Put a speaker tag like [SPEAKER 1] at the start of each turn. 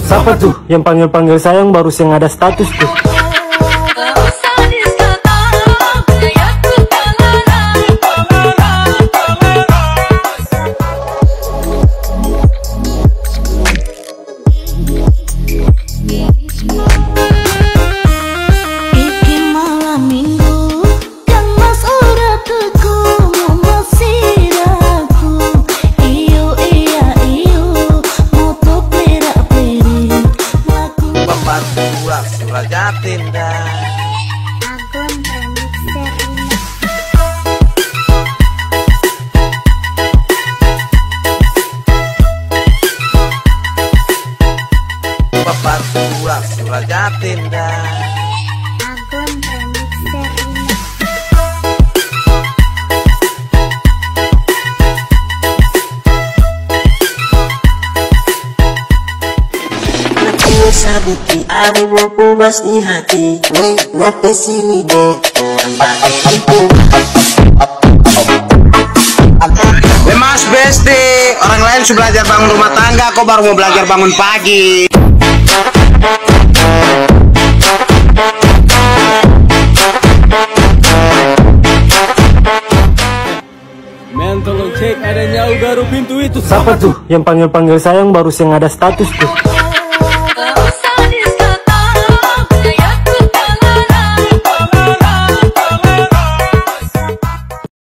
[SPEAKER 1] Siapa tuh yang panggil-panggil sayang baru yang ada status tuh?
[SPEAKER 2] Bapak tua surat Bapak tua surat jatinda
[SPEAKER 3] Agon
[SPEAKER 4] Aku sabuti ada mau pumas di hati. Weh, ngapain sini deh. Itu
[SPEAKER 2] Lemas Besti Orang lain sudah belajar bangun rumah tangga Kok baru mau belajar bangun pagi?
[SPEAKER 1] Tolong cek ada nyau baru pintu itu. Siapa tuh yang panggil-panggil sayang baru yang ada status tuh?